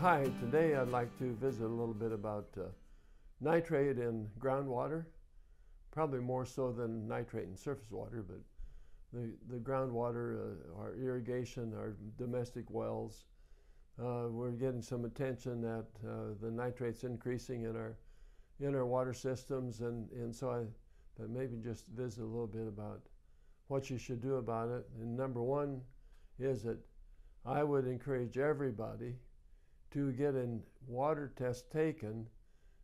Hi, today I'd like to visit a little bit about uh, nitrate in groundwater, probably more so than nitrate in surface water, but the, the groundwater, uh, our irrigation, our domestic wells, uh, we're getting some attention that uh, the nitrate's increasing in our in our water systems, and, and so I but maybe just visit a little bit about what you should do about it. And number one is that I would encourage everybody to get a water test taken,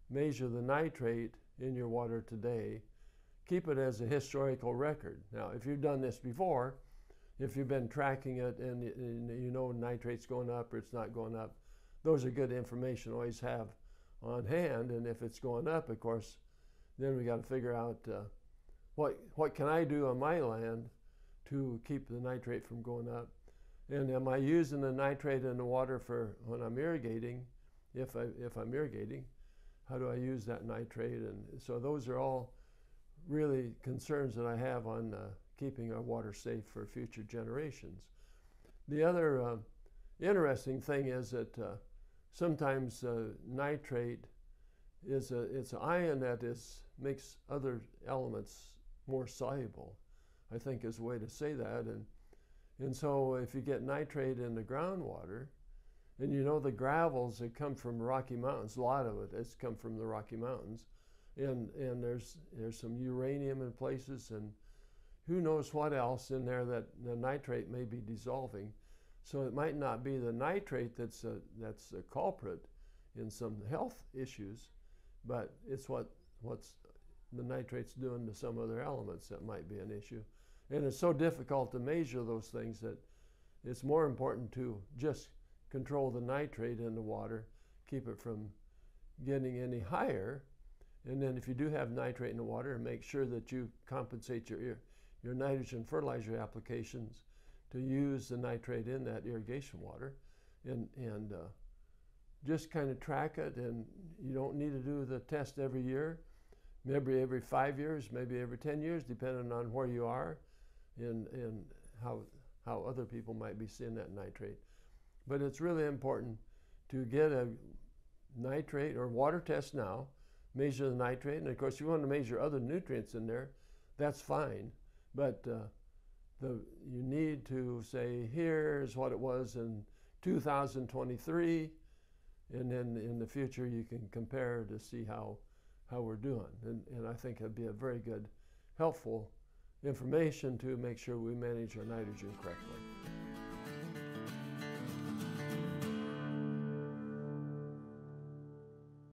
measure the nitrate in your water today, keep it as a historical record. Now, if you've done this before, if you've been tracking it and, you know nitrate's going up or it's not going up, those are good information always have on hand. And if it's going up, of course, then we got to figure out uh, what what can I do on my land to keep the nitrate from going up. And am I using the nitrate in the water for when I'm irrigating? If I if I'm irrigating, how do I use that nitrate? And so those are all really concerns that I have on uh, keeping our water safe for future generations. The other uh, interesting thing is that uh, sometimes uh, nitrate is a it's an ion that is makes other elements more soluble. I think is a way to say that and and so if you get nitrate in the groundwater, and you know the gravels that come from Rocky Mountains, a lot of it has come from the Rocky Mountains, and and there's there's some uranium in places, and who knows what else in there that the nitrate may be dissolving. So it might not be the nitrate that's a, that's a culprit in some health issues, but it's what what's the nitrate's doing to some other elements that might be an issue. And it's so difficult to measure those things that it's more important to just control the nitrate in the water, keep it from getting any higher. And then if you do have nitrate in the water, make sure that you compensate your, your nitrogen fertilizer applications to use the nitrate in that irrigation water and, and uh, just kind of track it. And you don't need to do the test every year, maybe every five years, maybe every 10 years, depending on where you are in, in how, how other people might be seeing that nitrate. But it's really important to get a nitrate or water test now, measure the nitrate, and of course, you want to measure other nutrients in there, that's fine. But uh, the, you need to say, here's what it was in 2023, and then in the future you can compare to see how, how we're doing. And, and I think it'd be a very good, helpful information to make sure we manage our nitrogen correctly.